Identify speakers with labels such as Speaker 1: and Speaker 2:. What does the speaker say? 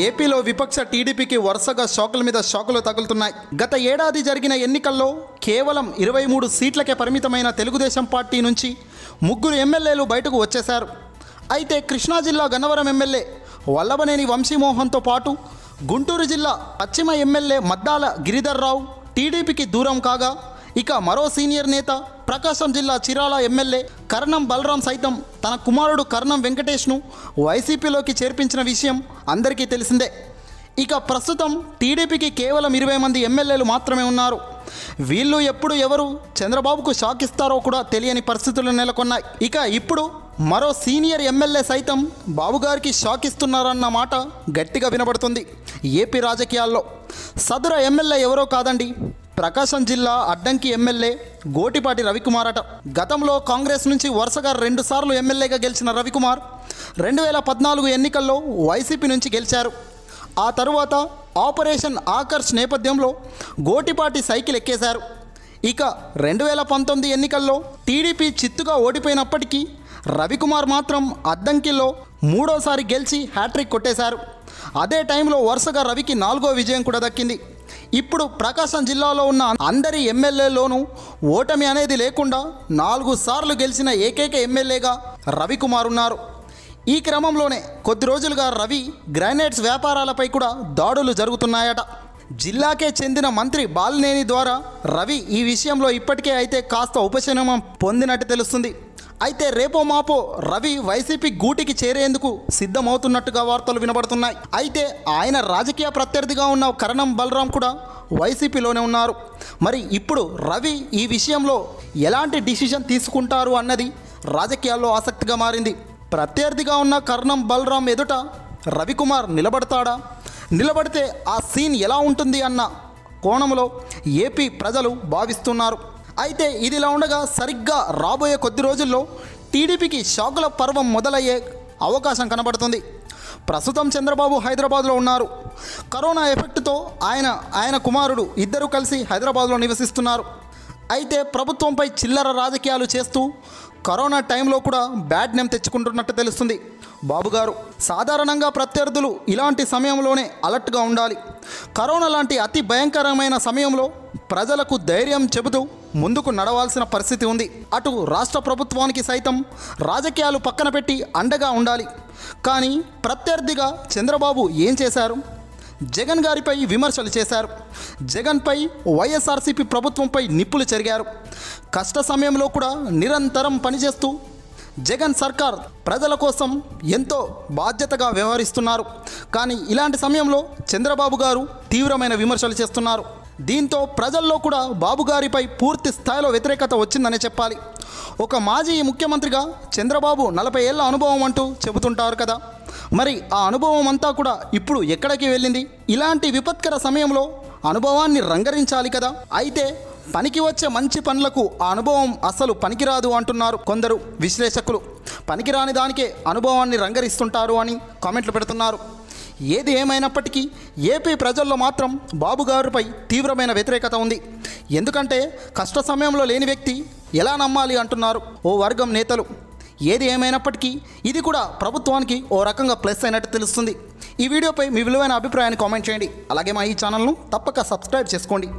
Speaker 1: ఏపీలో విపక్ష టీడీపీకి వరుసగా షాకుల మీద షాకులు తగులుతున్నాయి. గత ఏడాది జరిగిన ఎన్నికల్లో కేవలం ఇరవై మూడు సీట్లకే పరిమితమైన తెలుగుదేశం పార్టీ నుంచి ముగ్గురు ఎమ్మెల్యేలు బయటకు వచ్చేశారు. అయితే కృష్ణా జిల్లా గన్నవరం ఎమ్మెల్యే వల్లభనేని వంశీమోహన్తో పాటు గుంటూరు జిల్లా పశ్చిమ ఎమ్మెల్యే మద్దాల గిరిధర్రావు టీడీపీకి దూరం కాగా ఇక మరో సీనియర్ నేత ప్రకాశం జిల్లా చిరాల ఎమ్మెల్యే కర్ణం బలరాం సైతం తన కుమారుడు కర్ణం వెంకటేష్ను వైసీపీలోకి చేర్పించిన విషయం అందరికీ తెలిసిందే. ఇక ప్రస్తుతం టీడీపీకి కేవలం ఇరవై మంది ఎమ్మెల్యేలు మాత్రమే ఉన్నారు. వీళ్ళు ఎప్పుడు ఎవరు చంద్రబాబుకు షాక్ ఇస్తారో కూడా తెలియని పరిస్థితులు నెలకొన్నాయి. ఇక ఇప్పుడు మరో సీనియర్ ఎమ్మెల్యే సైతం బాబుగారికి షాక్ ఇస్తున్నారన్న మాట గట్టిగా వినబడుతుంది. ఏపీ రాజకీయాల్లో సదర ఎమ్మెల్యే ఎవరో కాదండి ప్రకాశం జిల్లా అడ్డంకి ఎమ్మెల్యే గోటిపాటి రవికుమార్ అట గతంలో కాంగ్రెస్ నుంచి వరుసగా రెండుసార్లు ఎమ్మెల్యేగా గెలిచిన రవికుమార్ రెండు వేల పద్నాలుగు ఎన్నికల్లో వైసీపీ నుంచి గెలిచారు. ఆ తరువాత ఆపరేషన్ ఆకర్ష్ నేపథ్యంలో గోటిపాటి సైకిల్ ఎక్కేశారు. ఇక రెండు వేల పంతొమ్మిది ఎన్నికల్లో టీడీపీ చిత్తుగా ఓడిపోయినప్పటికీ రవికుమార్ మాత్రం అద్దంకిలో మూడోసారి గెలిచి హ్యాట్రిక్ కొట్టేశారు. అదే టైంలో వరుసగా రవికి నాలుగో విజయం కూడా దక్కింది. ఇప్పుడు ప్రకాశం జిల్లాలో ఉన్న అందరి ఎమ్మెల్యేలోనూ ఓటమి అనేది లేకుండా నాలుగు సార్లు గెలిచిన ఏకైక ఎమ్మెల్యేగా రవికుమార్ ఉన్నారు. ఈ క్రమంలోనే కొద్ది రోజులుగా రవి గ్రానైట్స్ వ్యాపారాలపై కూడా దాడులు జరుగుతున్నాయట. జిల్లాకే చెందిన మంత్రి బాలినేని ద్వారా రవి ఈ విషయంలో ఇప్పటికే అయితే కాస్త ఉపశమనం పొందినట్టు తెలుస్తుంది. అయితే రేపో మాపో రవి వైసీపీ గూటికి చేరేందుకు సిద్ధమవుతున్నట్టుగా వార్తలు వినబడుతున్నాయి. అయితే ఆయన రాజకీయ ప్రత్యర్థిగా ఉన్న కరణం బలరాం కూడా వైసీపీలోనే ఉన్నారు. మరి ఇప్పుడు రవి ఈ విషయంలో ఎలాంటి డిసిషన్ తీసుకుంటారు అన్నది రాజకీయాల్లో ఆసక్తిగా మారింది. ప్రత్యర్థిగా ఉన్న కర్ణం బలరాం ఎదుట రవికుమార్ నిలబడతాడా? నిలబడితే ఆ సీన్ ఎలా ఉంటుంది అన్న కోణంలో ఏపీ ప్రజలు భావిస్తున్నారు. అయితే ఇదిలా ఉండగా సరిగ్గా రాబోయే కొద్ది రోజుల్లో టీడీపీకి షాకుల పర్వం మొదలయ్యే అవకాశం కనబడుతుంది. ప్రస్తుతం చంద్రబాబు హైదరాబాద్లో ఉన్నారు. కరోనా ఎఫెక్ట్తో ఆయన ఆయన కుమారుడు ఇద్దరు కలిసి హైదరాబాద్లో నివసిస్తున్నారు. అయితే ప్రభుత్వంపై చిల్లర రాజకీయాలు చేస్తూ కరోనా టైంలో కూడా బ్యాడ్ నేమ్ తెచ్చుకుంటున్నట్టు తెలుస్తుంది. బాబుగారు సాధారణంగా ప్రత్యర్థులు ఇలాంటి సమయంలోనే అలర్ట్గా ఉండాలి. కరోనా లాంటి అతి భయంకరమైన సమయంలో ప్రజలకు ధైర్యం చెబుతూ ముందుకు నడవాల్సిన పరిస్థితి ఉంది. అటు రాష్ట్ర ప్రభుత్వానికి సైతం రాజకీయాలు పక్కన పెట్టి అండగా ఉండాలి. కానీ ప్రత్యర్థిగా చంద్రబాబు ఏం చేశారు? జగన్ గారిపై విమర్శలు చేశారు. జగన్పై వైఎస్ఆర్సీపీ ప్రభుత్వంపై నిప్పులు చెరిగారు. కష్ట సమయంలో కూడా నిరంతరం పనిచేస్తూ జగన్ సర్కార్ ప్రజల కోసం ఎంతో బాధ్యతగా వ్యవహరిస్తున్నారు. కానీ ఇలాంటి సమయంలో చంద్రబాబు గారు తీవ్రమైన విమర్శలు చేస్తున్నారు. దీంతో ప్రజల్లో కూడా బాబు గారిపై పూర్తి స్థాయిలో వ్యతిరేకత వచ్చిందనే చెప్పాలి. ఒక మాజీ ముఖ్యమంత్రిగా చంద్రబాబు నలభై ఏళ్ళ అనుభవం అంటూ చెబుతుంటారు కదా. మరి ఆ అనుభవం అంతా కూడా ఇప్పుడు ఎక్కడికి వెళ్ళింది? ఇలాంటి విపత్కర సమయంలో అనుభవాన్ని రంగరించాలి కదా. అయితే పనికి వచ్చే మంచి పనులకు ఆ అనుభవం అసలు పనికిరాదు అంటున్నారు కొందరు విశ్లేషకులు. పనికిరాని దానికే అనుభవాన్ని రంగరిస్తుంటారు అని కామెంట్లు పెడుతున్నారు. ఏది ఏమైనప్పటికీ ఏపీ ప్రజల్లో మాత్రం బాబు గారిపై తీవ్రమైన వ్యతిరేకత ఉంది. ఎందుకంటే కష్ట సమయంలో లేని వ్యక్తి ఎలా నమ్మాలి అంటున్నారు ఓ వర్గం నేతలు. ఏది ఏమైనప్పటికీ ఇది కూడా ప్రభుత్వానికి ఓ రకంగా ప్లస్ అయినట్టు తెలుస్తుంది. ఈ వీడియోపై మీ విలువైన అభిప్రాయాన్ని కామెంట్ చేయండి. అలాగే మా ఈ ఛానల్ను తప్పక సబ్స్క్రైబ్ చేసుకోండి.